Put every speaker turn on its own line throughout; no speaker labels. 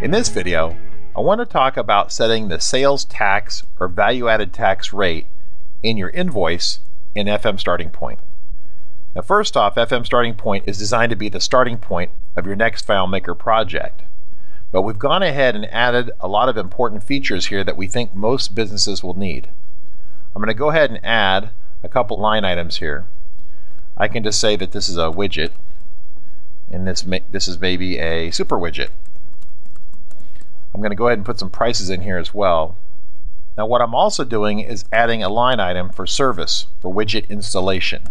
In this video, I want to talk about setting the sales tax or value added tax rate in your invoice in FM Starting Point. Now first off, FM Starting Point is designed to be the starting point of your next FileMaker project. But we've gone ahead and added a lot of important features here that we think most businesses will need. I'm going to go ahead and add a couple line items here. I can just say that this is a widget and this, this is maybe a super widget. I'm going to go ahead and put some prices in here as well. Now what I'm also doing is adding a line item for service for widget installation.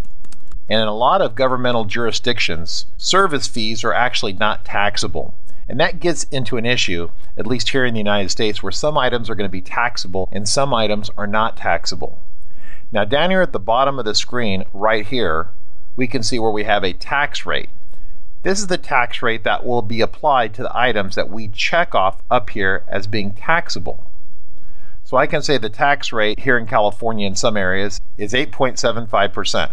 And in a lot of governmental jurisdictions, service fees are actually not taxable. And that gets into an issue, at least here in the United States, where some items are going to be taxable and some items are not taxable. Now down here at the bottom of the screen, right here, we can see where we have a tax rate. This is the tax rate that will be applied to the items that we check off up here as being taxable. So I can say the tax rate here in California in some areas is 8.75%.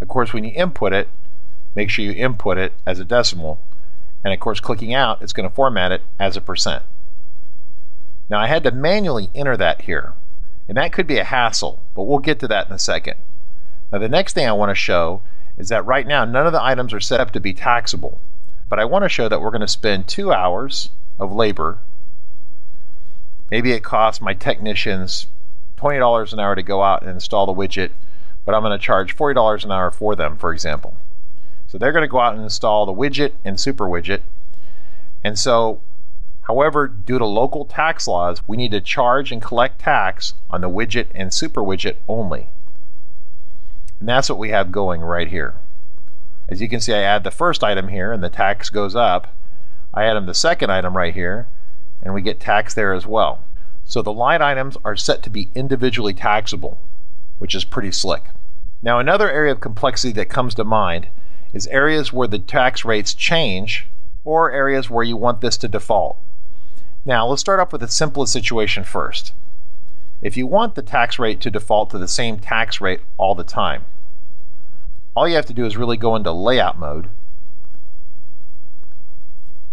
Of course, when you input it, make sure you input it as a decimal. And of course, clicking out, it's going to format it as a percent. Now I had to manually enter that here. And that could be a hassle, but we'll get to that in a second. Now the next thing I want to show is that right now none of the items are set up to be taxable. But I want to show that we're going to spend two hours of labor. Maybe it costs my technicians $20 an hour to go out and install the widget, but I'm going to charge $40 an hour for them, for example. So they're going to go out and install the widget and super widget. And so However, due to local tax laws, we need to charge and collect tax on the widget and super widget only. And that's what we have going right here. As you can see, I add the first item here and the tax goes up. I add the second item right here and we get tax there as well. So the line items are set to be individually taxable, which is pretty slick. Now another area of complexity that comes to mind is areas where the tax rates change or areas where you want this to default. Now let's start off with the simplest situation first. If you want the tax rate to default to the same tax rate all the time, all you have to do is really go into layout mode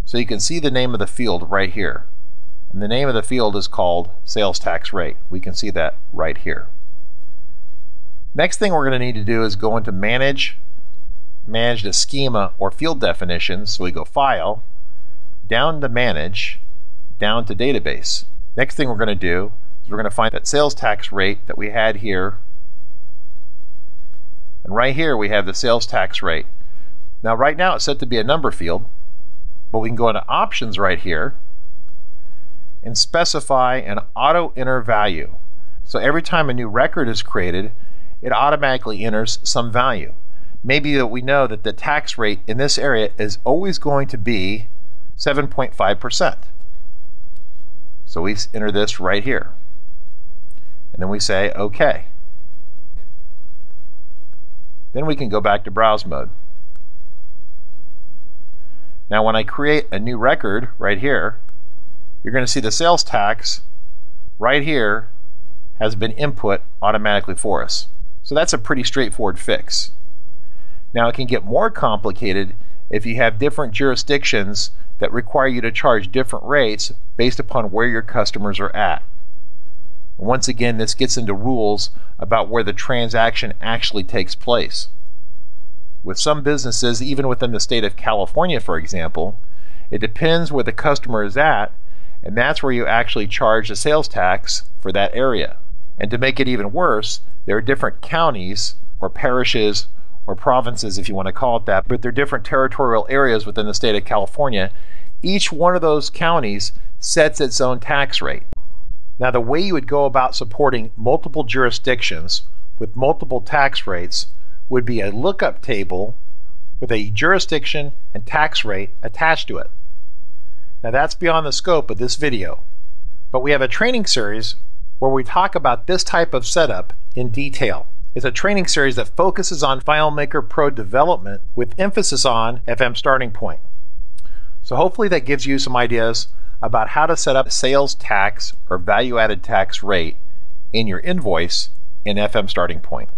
so you can see the name of the field right here. And the name of the field is called sales tax rate. We can see that right here. Next thing we're going to need to do is go into manage, manage the schema or field definitions. So we go file, down to manage, down to database. Next thing we're going to do is we're going to find that sales tax rate that we had here. And right here we have the sales tax rate. Now right now it's set to be a number field, but we can go into options right here and specify an auto enter value. So every time a new record is created, it automatically enters some value. Maybe that we know that the tax rate in this area is always going to be 7.5%. So we enter this right here. And then we say OK. Then we can go back to browse mode. Now when I create a new record right here, you're going to see the sales tax right here has been input automatically for us. So that's a pretty straightforward fix. Now it can get more complicated if you have different jurisdictions that require you to charge different rates based upon where your customers are at. Once again, this gets into rules about where the transaction actually takes place. With some businesses, even within the state of California, for example, it depends where the customer is at, and that's where you actually charge the sales tax for that area. And to make it even worse, there are different counties or parishes or provinces, if you want to call it that, but they're different territorial areas within the state of California. Each one of those counties sets its own tax rate. Now, the way you would go about supporting multiple jurisdictions with multiple tax rates would be a lookup table with a jurisdiction and tax rate attached to it. Now, that's beyond the scope of this video, but we have a training series where we talk about this type of setup in detail It's a training series that focuses on FileMaker Pro development with emphasis on FM Starting Point. So hopefully that gives you some ideas about how to set up sales tax or value added tax rate in your invoice in FM Starting Point.